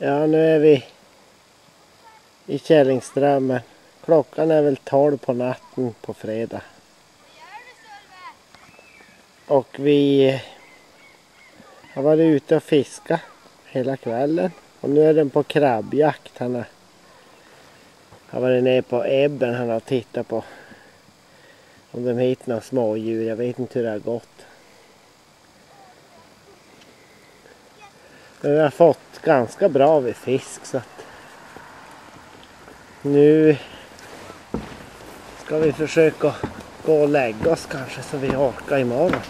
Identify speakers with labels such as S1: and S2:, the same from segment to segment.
S1: Ja, nu är vi i Källingströmmen. Klockan är väl 12 på natten på fredag. Och vi har varit ute och fiskat hela kvällen. Och nu är den på krabbjakt. Han har, har varit nere på ebben. Han har tittat på om de hittar några smådjur. Jag vet inte hur det har gått. Vi har fått ganska bra vid fisk så att nu ska vi försöka gå och lägga oss kanske så vi orkar imorgon.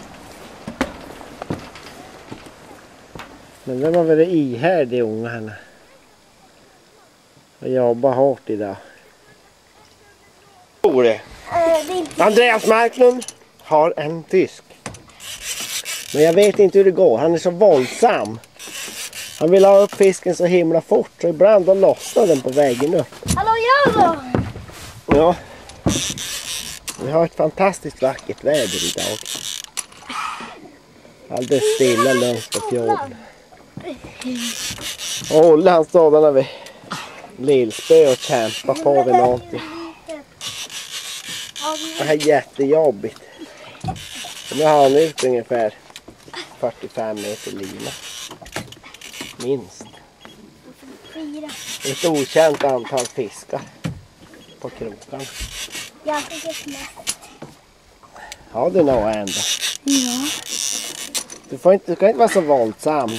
S1: Men de har varit ihärdiga ungarna. Och jobbat hårt idag.
S2: Ore.
S1: Andreas Marklund har en fisk. Men jag vet inte hur det går. Han är så våldsam. Han vill ha upp fisken så himla fort så ibland då lossnar den på vägen upp.
S3: Hallå Jarro!
S1: Ja. Vi har ett fantastiskt vackert väder idag. Alldeles stilla lugnt på fjorden. Och Olle han står där vid lillspö och kämpar på vid någonting. Det här är jättejobbigt. Nu har han ut ungefär 45 meter lina. Minst. Ett okänt antal fiskar på krokarna.
S3: Jag fick ett mest.
S1: Ja det nog ändå.
S3: Ja.
S1: Du, får inte, du kan inte vara så våldsam.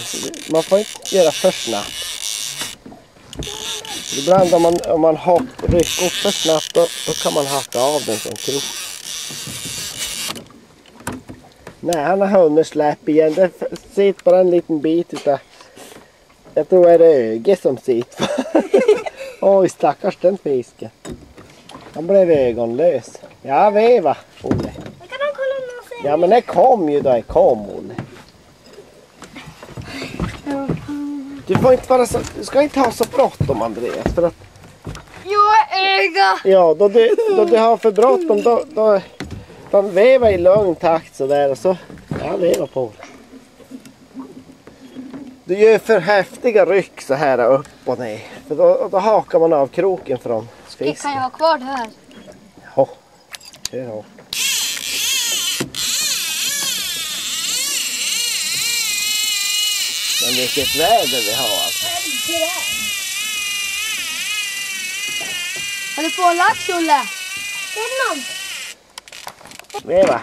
S1: Man får inte göra för snabbt. Ibland om man, om man hopp, rycker upp för snabbt då, då kan man hacka av den som krok. Nej, han har hunnit släpp igen. Det sitter bara en liten bit utav... Jag tror det är öge som sitter. Oj, stackars den fisken. Han blev ögonlös. Ja, veva, Olle. Ja, men det kom ju då det kom, Olle. Du får inte vara så, du ska inte ha så bråttom Andreas. För att,
S3: Jag är öga!
S1: ja, då du, då du har för bråttom då, då, då veva i lugn takt sådär och så, ja veva på. Du gör för häftiga ryck så här upp och ner. För då, då hakar man av kroken från
S3: Det kan
S1: fisken.
S3: jag ha kvar det här.
S1: Ja, kör hårt. Men vilket väder vi har alltså.
S3: Har du på lax Olle? Innan.
S1: Veva.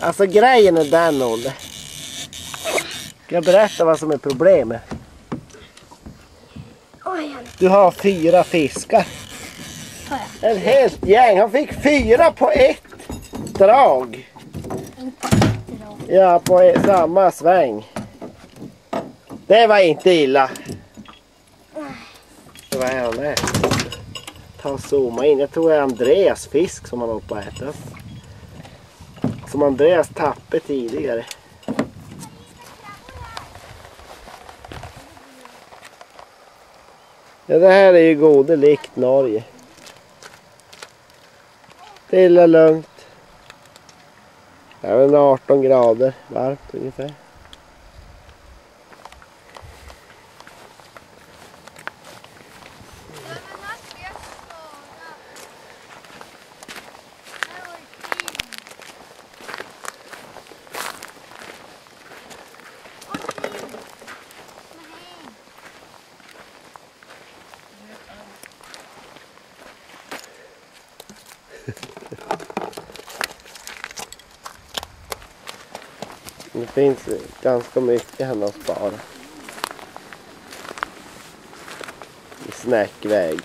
S1: Alltså grejen är den Olle. Jag berätta vad som är problemet? Du har fyra fiskar. En helt gäng. Han fick fyra på ett drag. Ja, på samma sväng. Det var inte illa. Det var han där. Ta och zooma in. Jag tror det är Andreas fisk som han var på att äta. Som Andreas tappade tidigare. Ja, det här är ju gode likt Norge. Stilla lugnt. Det är 18 grader varmt ungefär. Det finns ganska mycket hemma att spara. I snäckväg.